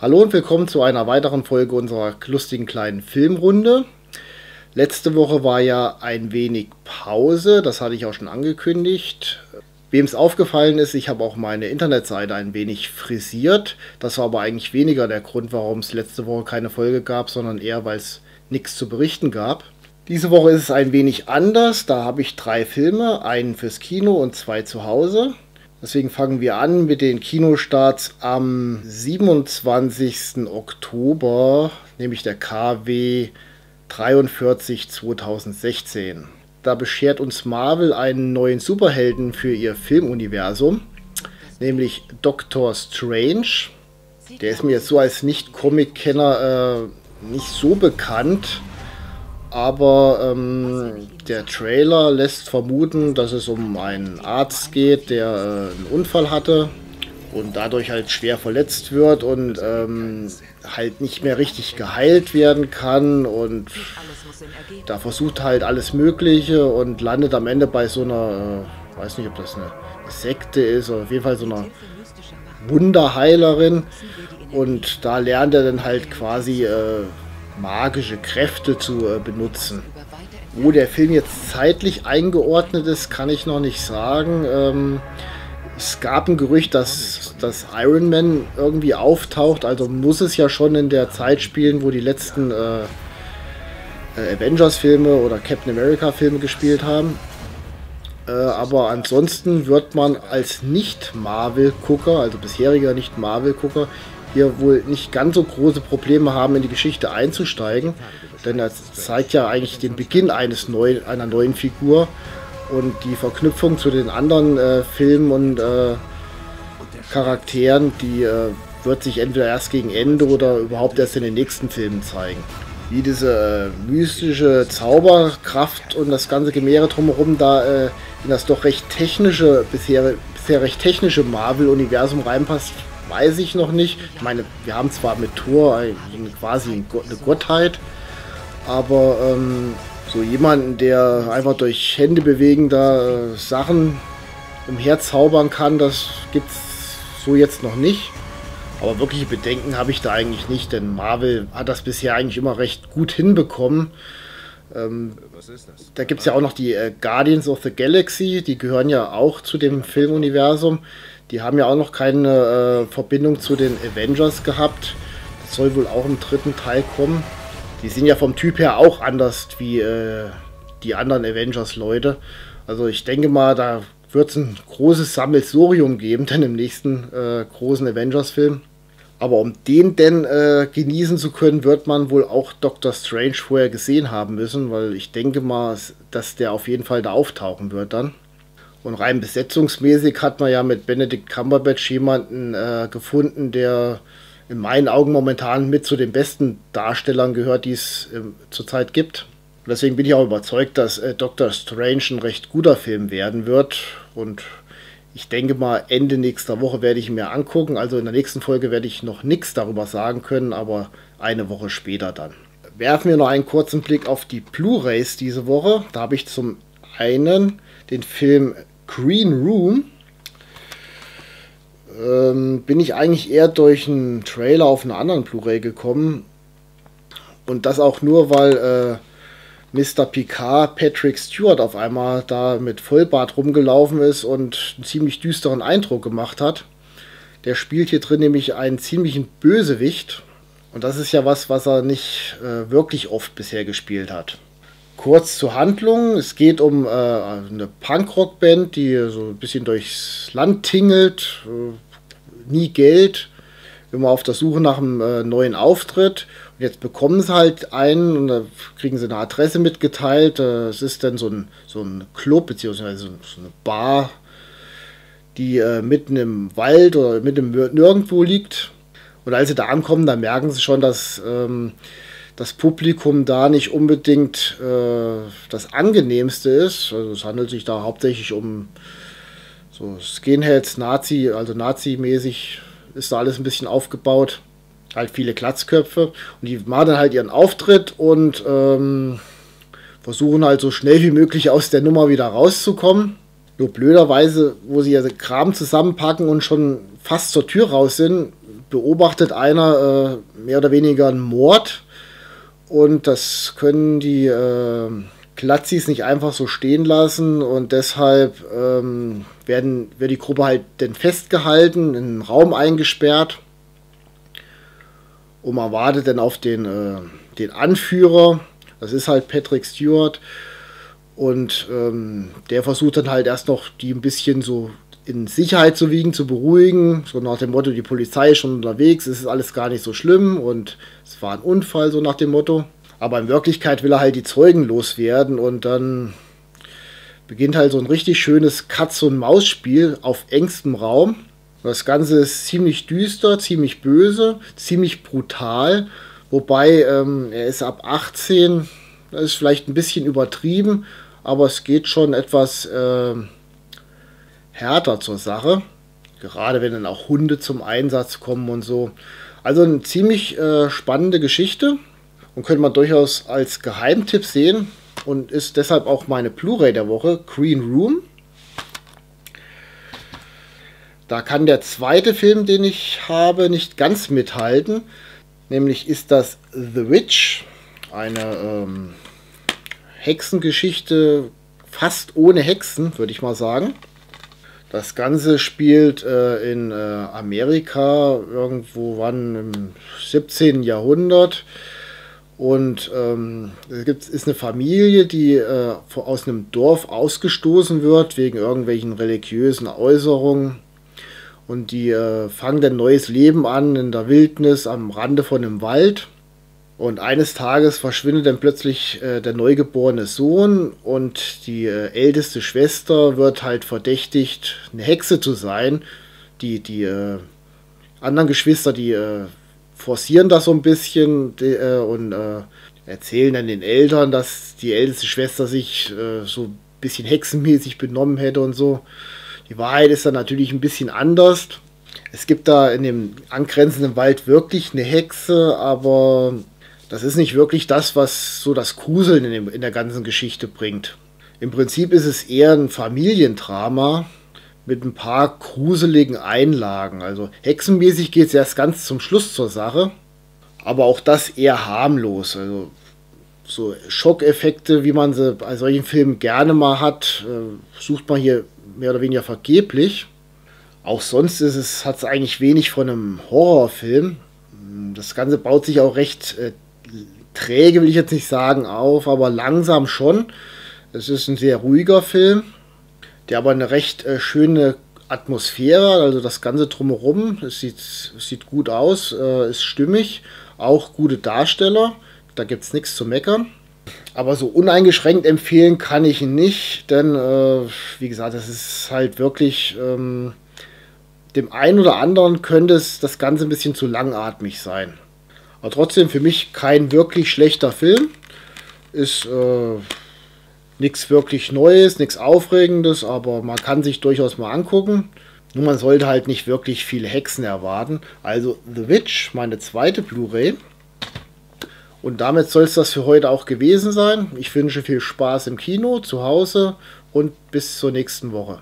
Hallo und willkommen zu einer weiteren Folge unserer lustigen kleinen Filmrunde. Letzte Woche war ja ein wenig Pause, das hatte ich auch schon angekündigt. Wem es aufgefallen ist, ich habe auch meine Internetseite ein wenig frisiert. Das war aber eigentlich weniger der Grund, warum es letzte Woche keine Folge gab, sondern eher, weil es nichts zu berichten gab. Diese Woche ist es ein wenig anders. Da habe ich drei Filme, einen fürs Kino und zwei zu Hause. Deswegen fangen wir an mit den Kinostarts am 27. Oktober, nämlich der KW 43 2016. Da beschert uns Marvel einen neuen Superhelden für ihr Filmuniversum, nämlich Doctor Strange. Der ist mir jetzt so als Nicht-Comic-Kenner äh, nicht so bekannt, aber ähm, der Trailer lässt vermuten, dass es um einen Arzt geht, der äh, einen Unfall hatte und dadurch halt schwer verletzt wird und ähm, halt nicht mehr richtig geheilt werden kann und da versucht halt alles Mögliche und landet am Ende bei so einer, äh, weiß nicht, ob das eine Sekte ist oder auf jeden Fall so einer Wunderheilerin. Und da lernt er dann halt quasi äh, magische Kräfte zu äh, benutzen. Wo der Film jetzt zeitlich eingeordnet ist, kann ich noch nicht sagen. Ähm, es gab ein Gerücht, dass, dass Iron Man irgendwie auftaucht, also muss es ja schon in der Zeit spielen, wo die letzten äh, äh, Avengers-Filme oder Captain America-Filme gespielt haben. Äh, aber ansonsten wird man als Nicht-Marvel-Gucker, also bisheriger Nicht-Marvel-Gucker, hier wohl nicht ganz so große Probleme haben, in die Geschichte einzusteigen. Denn das zeigt ja eigentlich den Beginn eines neuen, einer neuen Figur und die Verknüpfung zu den anderen äh, Filmen und äh, Charakteren, die äh, wird sich entweder erst gegen Ende oder überhaupt erst in den nächsten Filmen zeigen. Wie diese äh, mystische Zauberkraft und das ganze Gemehre drumherum da äh, in das doch recht technische, bisher, bisher recht technische Marvel-Universum reinpasst, weiß ich noch nicht. Ich meine, wir haben zwar mit Thor quasi eine Gottheit, aber ähm, so jemanden, der einfach durch Hände bewegen da äh, Sachen umherzaubern kann, das gibt es so jetzt noch nicht. Aber wirkliche Bedenken habe ich da eigentlich nicht, denn Marvel hat das bisher eigentlich immer recht gut hinbekommen. Ähm, da gibt es ja auch noch die äh, Guardians of the Galaxy, die gehören ja auch zu dem Filmuniversum. Die haben ja auch noch keine äh, Verbindung zu den Avengers gehabt. Das soll wohl auch im dritten Teil kommen. Die sind ja vom Typ her auch anders wie äh, die anderen Avengers-Leute. Also ich denke mal, da wird es ein großes Sammelsurium geben, denn im nächsten äh, großen Avengers-Film. Aber um den denn äh, genießen zu können, wird man wohl auch Doctor Strange vorher gesehen haben müssen, weil ich denke mal, dass der auf jeden Fall da auftauchen wird dann. Und rein besetzungsmäßig hat man ja mit Benedict Cumberbatch jemanden äh, gefunden, der in meinen Augen momentan mit zu den besten Darstellern gehört, die es äh, zurzeit gibt. Und deswegen bin ich auch überzeugt, dass äh, Doctor Strange ein recht guter Film werden wird. Und ich denke mal, Ende nächster Woche werde ich ihn mir angucken. Also in der nächsten Folge werde ich noch nichts darüber sagen können, aber eine Woche später dann. Werfen wir noch einen kurzen Blick auf die Blu-rays diese Woche. Da habe ich zum einen den Film Green Room. Ähm, bin ich eigentlich eher durch einen Trailer auf einen anderen Blu-ray gekommen. Und das auch nur, weil äh, Mr. Picard Patrick Stewart auf einmal da mit Vollbart rumgelaufen ist und einen ziemlich düsteren Eindruck gemacht hat. Der spielt hier drin nämlich einen ziemlichen Bösewicht. Und das ist ja was, was er nicht äh, wirklich oft bisher gespielt hat. Kurz zur Handlung. Es geht um äh, eine Punkrock-Band, die so ein bisschen durchs Land tingelt. Äh, nie Geld. Immer auf der Suche nach einem äh, neuen Auftritt und jetzt bekommen sie halt einen und da kriegen sie eine Adresse mitgeteilt. Äh, es ist dann so ein, so ein Club beziehungsweise so eine Bar, die äh, mitten im Wald oder mitten im Nirgendwo liegt. Und als sie da ankommen, da merken sie schon, dass ähm, das Publikum da nicht unbedingt äh, das angenehmste ist. Also es handelt sich da hauptsächlich um so Skinheads, Nazi, also Nazi-mäßig ist da alles ein bisschen aufgebaut halt viele Glatzköpfe und die machen dann halt ihren Auftritt und ähm, versuchen halt so schnell wie möglich aus der Nummer wieder rauszukommen. Nur blöderweise, wo sie ja Kram zusammenpacken und schon fast zur Tür raus sind, beobachtet einer äh, mehr oder weniger einen Mord und das können die äh, Klatzis nicht einfach so stehen lassen. Und deshalb ähm, werden, wird die Gruppe halt dann festgehalten, in einen Raum eingesperrt und man wartet dann auf den, äh, den Anführer, das ist halt Patrick Stewart. Und ähm, der versucht dann halt erst noch die ein bisschen so in Sicherheit zu wiegen, zu beruhigen, so nach dem Motto, die Polizei ist schon unterwegs, es ist alles gar nicht so schlimm und es war ein Unfall, so nach dem Motto. Aber in Wirklichkeit will er halt die Zeugen loswerden und dann beginnt halt so ein richtig schönes Katz- und Maus-Spiel auf engstem Raum. Das Ganze ist ziemlich düster, ziemlich böse, ziemlich brutal. Wobei ähm, er ist ab 18, das ist vielleicht ein bisschen übertrieben, aber es geht schon etwas äh, härter zur Sache. Gerade wenn dann auch Hunde zum Einsatz kommen und so. Also eine ziemlich äh, spannende Geschichte und könnte man durchaus als Geheimtipp sehen und ist deshalb auch meine Blu-ray der Woche, Green Room. Da kann der zweite Film, den ich habe, nicht ganz mithalten. Nämlich ist das The Witch, eine ähm, Hexengeschichte fast ohne Hexen, würde ich mal sagen. Das Ganze spielt äh, in äh, Amerika irgendwo wann im 17. Jahrhundert. Und ähm, es gibt, ist eine Familie, die äh, aus einem Dorf ausgestoßen wird wegen irgendwelchen religiösen Äußerungen. Und die äh, fangen ein neues Leben an in der Wildnis am Rande von einem Wald. Und eines Tages verschwindet dann plötzlich äh, der neugeborene Sohn und die äh, älteste Schwester wird halt verdächtigt, eine Hexe zu sein. Die, die äh, anderen Geschwister, die äh, forcieren das so ein bisschen die, äh, und äh, erzählen dann den Eltern, dass die älteste Schwester sich so ein bisschen hexenmäßig benommen hätte und so. Die Wahrheit ist dann natürlich ein bisschen anders. Es gibt da in dem angrenzenden Wald wirklich eine Hexe, aber das ist nicht wirklich das, was so das Gruseln in, dem, in der ganzen Geschichte bringt. Im Prinzip ist es eher ein Familiendrama mit ein paar gruseligen Einlagen. Also hexenmäßig geht es erst ganz zum Schluss zur Sache, aber auch das eher harmlos. Also so Schockeffekte, wie man sie bei solchen Filmen gerne mal hat, äh, sucht man hier mehr oder weniger vergeblich. Auch sonst ist es, hat es eigentlich wenig von einem Horrorfilm. Das Ganze baut sich auch recht äh, träge will ich jetzt nicht sagen auf, aber langsam schon. Es ist ein sehr ruhiger Film, der aber eine recht äh, schöne Atmosphäre, also das Ganze drumherum, es sieht, sieht gut aus, äh, ist stimmig, auch gute Darsteller, da gibt es nichts zu meckern. Aber so uneingeschränkt empfehlen kann ich ihn nicht, denn äh, wie gesagt, das ist halt wirklich ähm, dem einen oder anderen könnte es das Ganze ein bisschen zu langatmig sein. Aber trotzdem für mich kein wirklich schlechter Film. Ist äh, nichts wirklich Neues, nichts Aufregendes, aber man kann sich durchaus mal angucken. Nur man sollte halt nicht wirklich viele Hexen erwarten. Also The Witch, meine zweite Blu-ray. Und damit soll es das für heute auch gewesen sein. Ich wünsche viel Spaß im Kino, zu Hause und bis zur nächsten Woche.